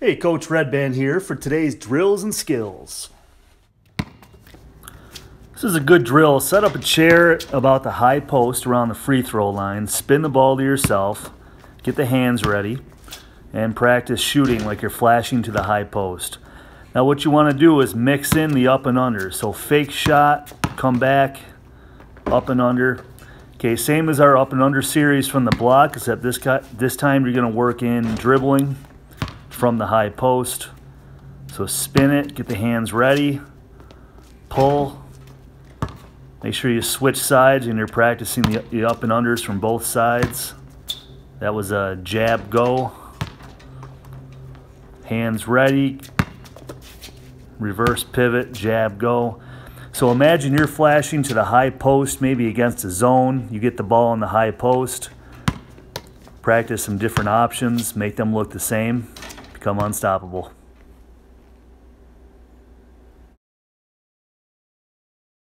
Hey, Coach Redband here for today's drills and skills. This is a good drill. Set up a chair about the high post around the free throw line. Spin the ball to yourself. Get the hands ready. And practice shooting like you're flashing to the high post. Now what you want to do is mix in the up and under. So fake shot, come back, up and under. Okay, same as our up and under series from the block, except this, this time you're going to work in dribbling from the high post. So spin it, get the hands ready, pull. Make sure you switch sides and you're practicing the, the up and unders from both sides. That was a jab go. Hands ready. Reverse pivot, jab go. So imagine you're flashing to the high post, maybe against a zone. You get the ball in the high post. Practice some different options, make them look the same become unstoppable.